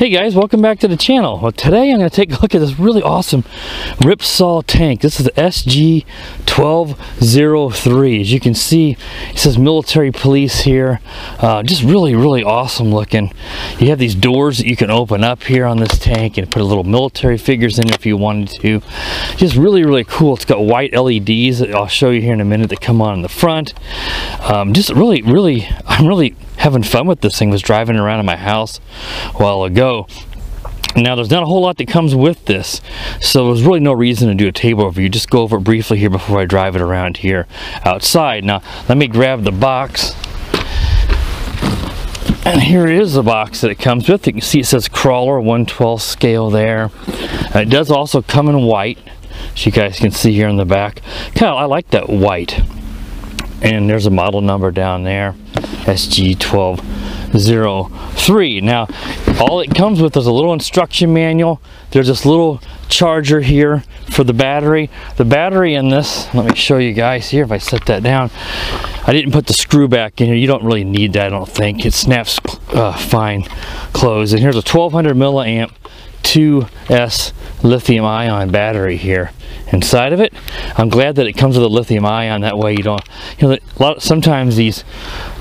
Hey guys, welcome back to the channel. Well, today I'm going to take a look at this really awesome Ripsaw tank. This is the SG-1203. As you can see, it says military police here. Uh, just really, really awesome looking. You have these doors that you can open up here on this tank and put a little military figures in if you wanted to. Just really, really cool. It's got white LEDs that I'll show you here in a minute that come on in the front. Um, just really, really, I'm really having fun with this thing. was driving around in my house a while ago. Now there's not a whole lot that comes with this, so there's really no reason to do a table overview. Just go over it briefly here before I drive it around here outside. Now let me grab the box. And here is the box that it comes with. You can see it says crawler 112 scale there. It does also come in white, as you guys can see here in the back. Kind of, I like that white. And there's a model number down there. SG1203. Now, all it comes with is a little instruction manual. There's this little charger here for the battery. The battery in this, let me show you guys here if I set that down. I didn't put the screw back in here. You don't really need that, I don't think. It snaps uh, fine closed. And here's a 1200 milliamp 2S lithium ion battery here inside of it. I'm glad that it comes with a lithium ion. That way you don't, you know, a lot, sometimes these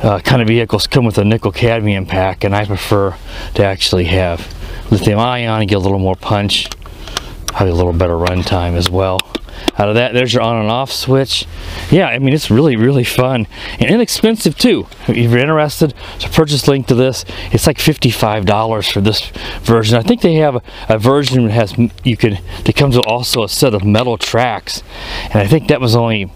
uh, kind of vehicles come with a nickel cadmium pack and I prefer to actually have lithium ion and get a little more punch, probably a little better run time as well out of that. There's your on and off switch. Yeah, I mean, it's really, really fun and inexpensive too. If you're interested to purchase link to this, it's like $55 for this version. I think they have a, a version that has, you could, that comes with also a set of metal tracks. And I think that was only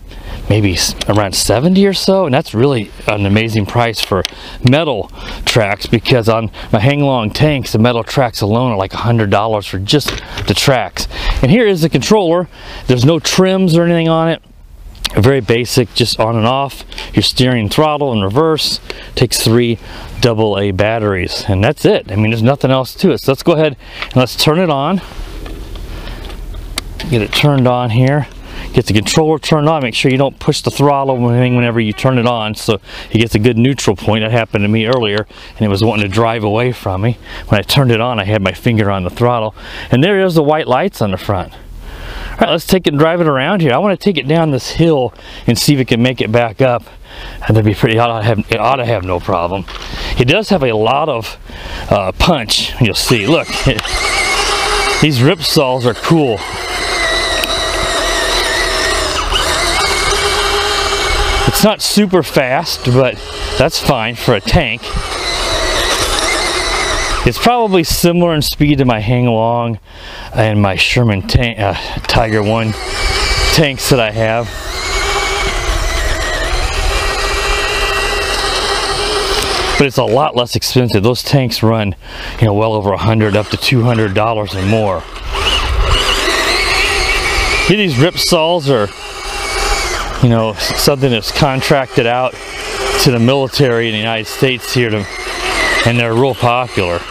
maybe around 70 or so and that's really an amazing price for metal tracks because on my Heng Long tanks the metal tracks alone are like hundred dollars for just the tracks. And here is the controller. There's no trims or anything on it. Very basic just on and off. Your steering throttle and reverse takes three double A batteries and that's it. I mean there's nothing else to it. So let's go ahead and let's turn it on. Get it turned on here get the controller turned on make sure you don't push the throttle whenever you turn it on. So it gets a good neutral point. That happened to me earlier and it was wanting to drive away from me. When I turned it on I had my finger on the throttle and there is the white lights on the front. All right let's take it and drive it around here. I want to take it down this hill and see if it can make it back up. And that'd be pretty ought to have it ought to have no problem. It does have a lot of uh, punch you'll see. Look it, these Ripsaws are cool It's not super fast, but that's fine for a tank. It's probably similar in speed to my Heng Long and my Sherman tank, uh, Tiger 1 tanks that I have. But it's a lot less expensive. Those tanks run, you know, well over a hundred up to two hundred dollars or more. These Ripsaws are you know, something that's contracted out to the military in the United States here to, and they're real popular.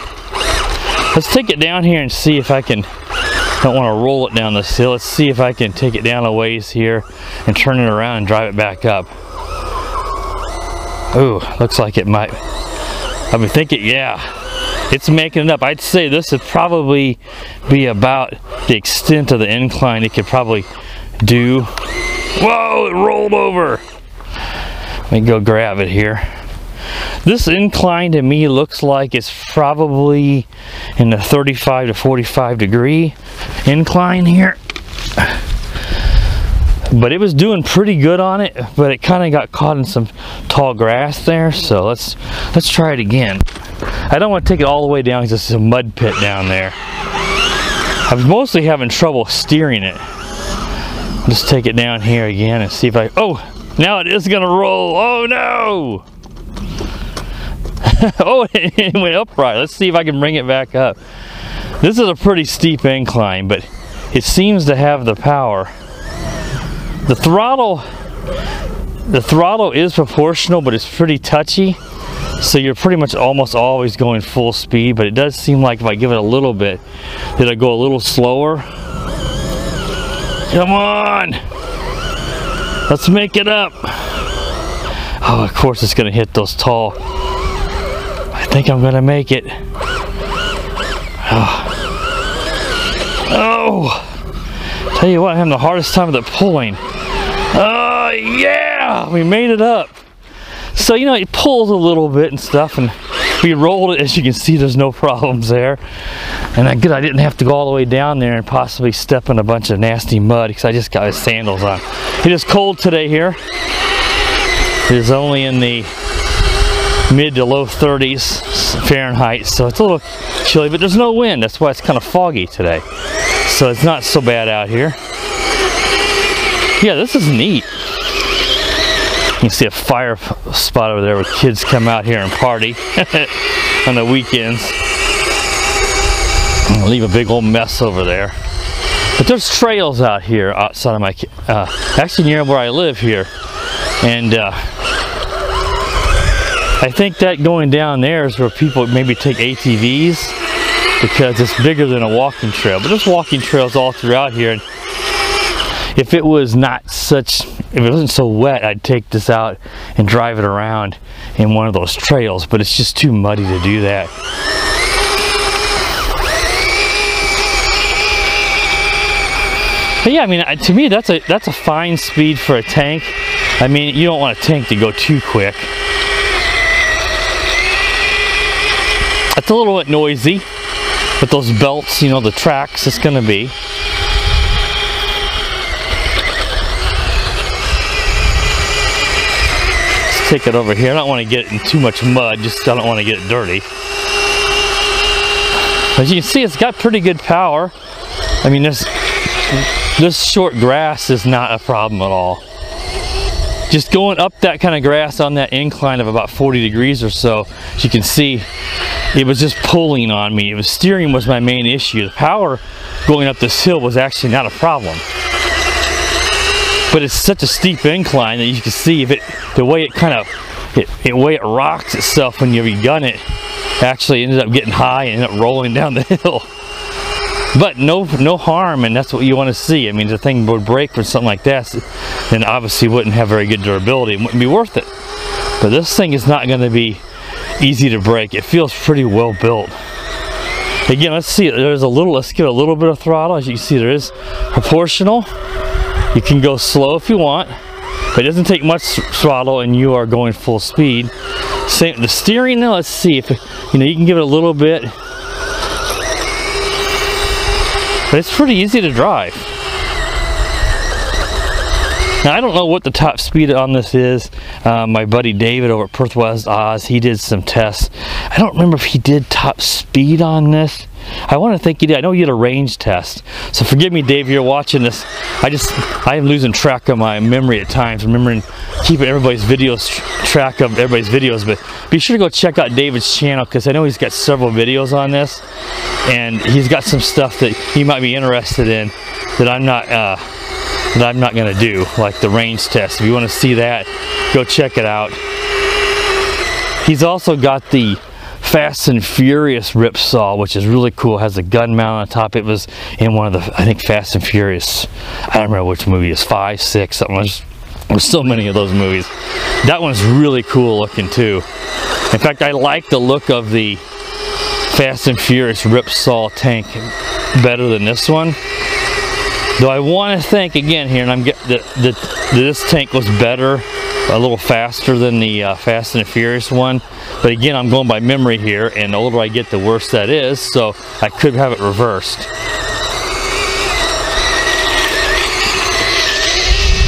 Let's take it down here and see if I can, I don't want to roll it down this hill. Let's see if I can take it down a ways here and turn it around and drive it back up. Ooh, looks like it might, I've been thinking, yeah, it's making it up. I'd say this would probably be about the extent of the incline it could probably do Whoa, it rolled over. Let me go grab it here. This incline to me looks like it's probably in the 35 to 45 degree incline here. But it was doing pretty good on it, but it kind of got caught in some tall grass there. So let's let's try it again. I don't want to take it all the way down because it's a mud pit down there. I'm mostly having trouble steering it. Just take it down here again and see if I, oh, now it is gonna roll. Oh no! oh, it went upright. Let's see if I can bring it back up. This is a pretty steep incline, but it seems to have the power. The throttle, the throttle is proportional, but it's pretty touchy. So you're pretty much almost always going full speed, but it does seem like if I give it a little bit, that I go a little slower. Come on. Let's make it up. Oh, of course it's going to hit those tall. I think I'm going to make it. Oh. oh, tell you what, I'm having the hardest time with the pulling. Oh, yeah, we made it up. So, you know, it pulls a little bit and stuff, and we rolled it. As you can see, there's no problems there. And I good I didn't have to go all the way down there and possibly step in a bunch of nasty mud because I just got his sandals on. It is cold today here. It is only in the mid to low 30s Fahrenheit, so it's a little chilly, but there's no wind. That's why it's kind of foggy today. So it's not so bad out here. Yeah, this is neat. You can see a fire spot over there where kids come out here and party on the weekends. Leave a big old mess over there. But there's trails out here outside of my, uh, actually near where I live here. And uh, I think that going down there is where people maybe take ATVs because it's bigger than a walking trail. But there's walking trails all throughout here. And if it was not such, if it wasn't so wet, I'd take this out and drive it around in one of those trails. But it's just too muddy to do that. But yeah, I mean, to me, that's a that's a fine speed for a tank. I mean, you don't want a tank to go too quick. It's a little bit noisy with those belts, you know, the tracks it's to be. Let's take it over here. I don't want to get in too much mud, just I don't want to get it dirty. As you can see, it's got pretty good power. I mean, this, this short grass is not a problem at all just going up that kind of grass on that incline of about 40 degrees or so, as you can see, it was just pulling on me. It was steering was my main issue. The power going up this hill was actually not a problem. But it's such a steep incline that you can see if it, the way it kind of, it, the way it rocks itself when you gun it, actually ended up getting high and ended up rolling down the hill but no no harm and that's what you want to see. I mean the thing would break for something like that then obviously wouldn't have very good durability and wouldn't be worth it. But this thing is not going to be easy to break. It feels pretty well built. Again let's see there's a little let's give a little bit of throttle. As you can see there is proportional. You can go slow if you want but it doesn't take much throttle and you are going full speed. Same the steering now let's see if you know you can give it a little bit but it's pretty easy to drive. Now I don't know what the top speed on this is. Uh, my buddy David over at Perth West Oz, he did some tests. I don't remember if he did top speed on this. I want to think he did. I know he did a range test. So forgive me, Dave, you're watching this. I just, I am losing track of my memory at times, remembering keeping everybody's videos, track of everybody's videos. But be sure to go check out David's channel because I know he's got several videos on this. And he's got some stuff that he might be interested in that I'm not, uh, that I'm not going to do, like the range test. If you want to see that, go check it out. He's also got the Fast and Furious Ripsaw, which is really cool. It has a gun mount on top. It was in one of the, I think, Fast and Furious. I don't remember which movie It's five, six, something. There's, there's so many of those movies. That one's really cool looking too. In fact, I like the look of the Fast and Furious Ripsaw tank better than this one. Though I want to think again here, and I'm that this tank was better a little faster than the uh, Fast and the Furious one. But again, I'm going by memory here, and the older I get, the worse that is, so I could have it reversed.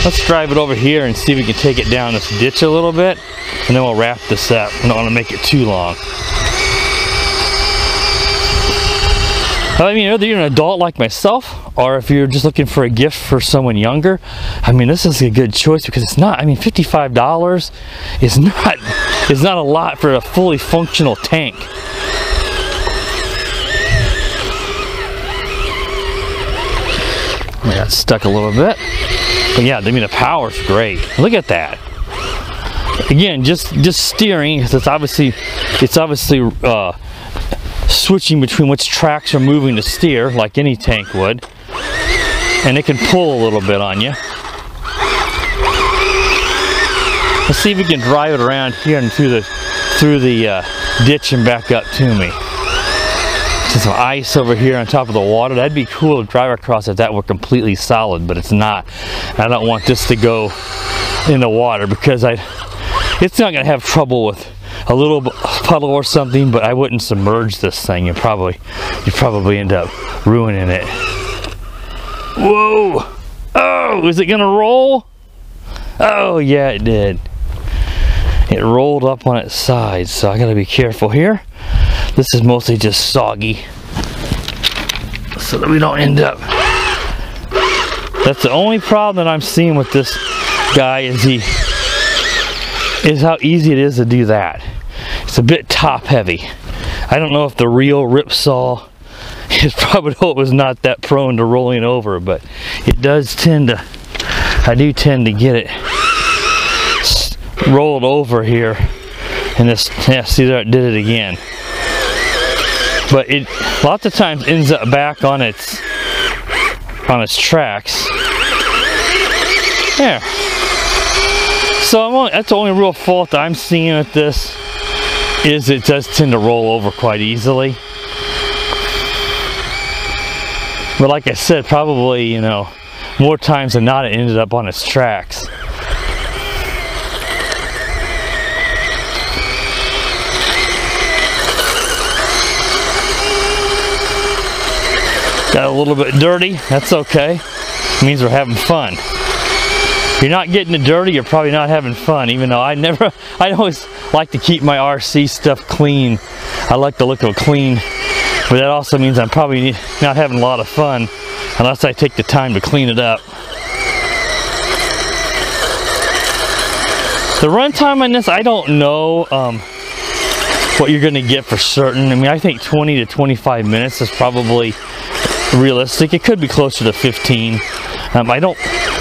Let's drive it over here and see if we can take it down this ditch a little bit, and then we'll wrap this up. I don't want to make it too long. I mean, you're an adult like myself, or if you're just looking for a gift for someone younger, I mean, this is a good choice because it's not. I mean, fifty-five dollars is not is not a lot for a fully functional tank. I got stuck a little bit, but yeah, I mean, the power's great. Look at that. Again, just just steering. It's obviously it's obviously. Uh, switching between which tracks are moving to steer, like any tank would. And it can pull a little bit on you. Let's see if we can drive it around here and through the through the uh, ditch and back up to me. Some ice over here on top of the water. That'd be cool to drive across if that were completely solid, but it's not. I don't want this to go in the water because I, it's not gonna have trouble with a little puddle or something, but I wouldn't submerge this thing. You probably, you probably end up ruining it. Whoa! Oh, is it gonna roll? Oh yeah, it did. It rolled up on its side, so I gotta be careful here. This is mostly just soggy, so that we don't end up. That's the only problem that I'm seeing with this guy is he is how easy it is to do that. It's a bit top heavy. I don't know if the real Ripsaw his probably was not that prone to rolling over, but it does tend to, I do tend to get it rolled over here. And this, yeah, see there, it did it again. But it lots of times ends up back on its, on its tracks. There. So only, that's the only real fault I'm seeing with this is it does tend to roll over quite easily. But like I said, probably, you know, more times than not, it ended up on its tracks. Got a little bit dirty, that's okay. It means we're having fun. If you're not getting it dirty, you're probably not having fun, even though I never, I always like to keep my RC stuff clean. I like the look of clean but that also means I'm probably not having a lot of fun unless I take the time to clean it up. The runtime on this, I don't know um, what you're going to get for certain. I mean, I think 20 to 25 minutes is probably realistic. It could be closer to 15. Um, I don't,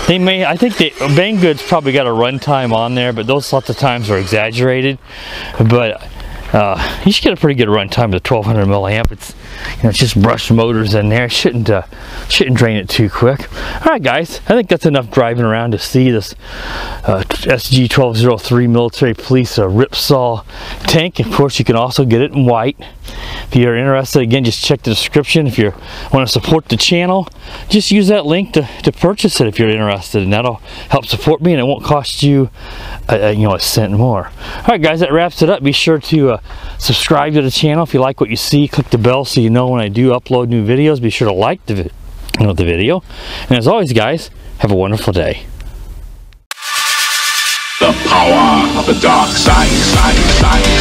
they may, I think they, Banggood's probably got a runtime on there, but those lots of times are exaggerated. But uh, you should get a pretty good run time with a 1200 milliamp. It's you know it's just brush motors in there. Shouldn't uh, shouldn't drain it too quick. All right, guys. I think that's enough driving around to see this uh, SG 1203 military police uh, Ripsaw tank. Of course, you can also get it in white. If you're interested, again, just check the description. If you want to support the channel, just use that link to, to purchase it if you're interested, and that'll help support me, and it won't cost you, a, a you know, a cent more. All right, guys, that wraps it up. Be sure to uh, subscribe to the channel if you like what you see. Click the bell so you know when I do upload new videos. Be sure to like the, you know, the video. And as always, guys, have a wonderful day. The power of the dark side, side, side.